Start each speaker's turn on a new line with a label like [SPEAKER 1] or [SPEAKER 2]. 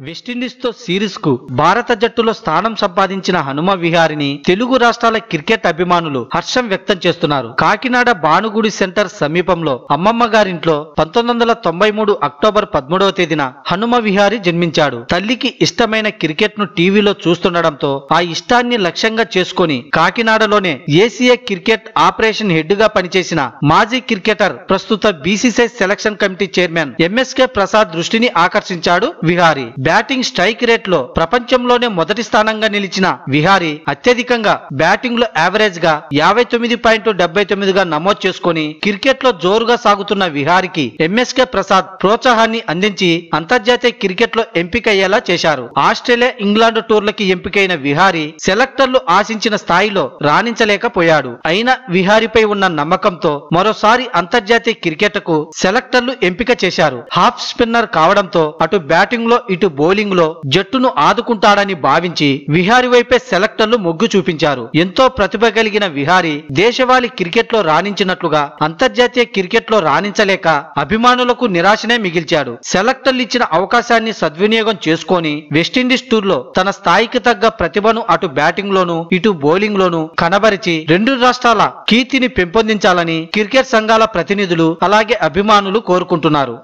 [SPEAKER 1] వెస్టిండీస్తో తో సిరీస్కు భారత జట్టులో స్థానం సంపాదించిన హనుమ విహారిని తెలుగు రాష్ట్రాల క్రికెట్ అభిమానులు హర్షం వ్యక్తం చేస్తున్నారు. కాకినాడ భానుగుడి సెంటర్ సమీపంలో అమ్మమ్మ గారింట్లో పంతొమ్మిది వందల తొంభై మూడు అక్టోబర్ పదమూడవ తేదీన హనుమ విహారి జన్మించాడు. తల్లికి ఇష్టమైన క్రికెట్ను టీవీలో చూస్తుండడంతో ఆ ఇష్టాన్ని లక్ష్యంగా చేసుకుని కాకినాడలోనే ఏసీఏ క్రికెట్ ఆపరేషన్ హెడ్గా పనిచేసిన మాజీ క్రికెటర్ ప్రస్తుత BCCI selection committee chairman MSK Prasad దృష్టిని ఆకర్షించాడు విహారీ. బ్యాటింగ్ స్ట్రైక్ రేట్లో ప్రపంచంలోనే మొదటి స్థానంగా నిలిచిన విహారీ అత్యధికంగా బ్యాటింగ్లో యావరేజ్గా యాభై తొమ్మిది పాయింట్ డెబ్బై తొమ్మిదిగా నమోదు చేసుకుని క్రికెట్లో జోరుగా సాగుతున్న విహారికి ఎంఎస్కే ప్రసాద్ ప్రోత్సాహాన్ని అందించి అంతర్జాతీయ క్రికెట్లో ఎంపికయ్యేలా చేశారు. ఆస్ట్రేలియా ఇంగ్లాండ్ టూర్లకి ఎంపికైన విహారీ సెలెక్టర్లు ఆశించిన స్థాయిలో రాణించలేకపోయాడు. అయినా విహారీపై ఉన్న నమ్మకంతో మరోసారి అంతర్జాతీయ క్రికెట్కు సెలెక్టర్లు ఎంపిక చేశారు. హాఫ్ స్పిన్నర్ కావడంతో అటు బ్యాటింగ్లో ఇటు బౌలింగ్లో జట్టును ఆదుకుంటాడని భావించి విహారీ వైపే సెలెక్టర్లు మొగ్గు చూపించారు. ఎంతో ప్రతిభ కలిగిన విహారీ దేశవాళీ క్రికెట్లో రాణించినట్లుగా అంతర్జాతీయ క్రికెట్లో రాణించలేక అభిమానులకు నిరాశనే మిగిల్చాడు. సెలెక్టర్లు ఇచ్చిన అవకాశాన్ని సద్వినియోగం చేసుకొని వెస్టిండీస్ టూర్లో తన స్థాయికి తగ్గ ప్రతిభను అటు బ్యాటింగ్ లోను ఇటు బౌలింగ్ లోను కనబరిచి రెండు రాష్ట్రాల కీర్తిని పెంపొందించాలని క్రికెట్ సంఘాల ప్రతినిధులు అలాగే అభిమానులు కోరుకుంటున్నారు.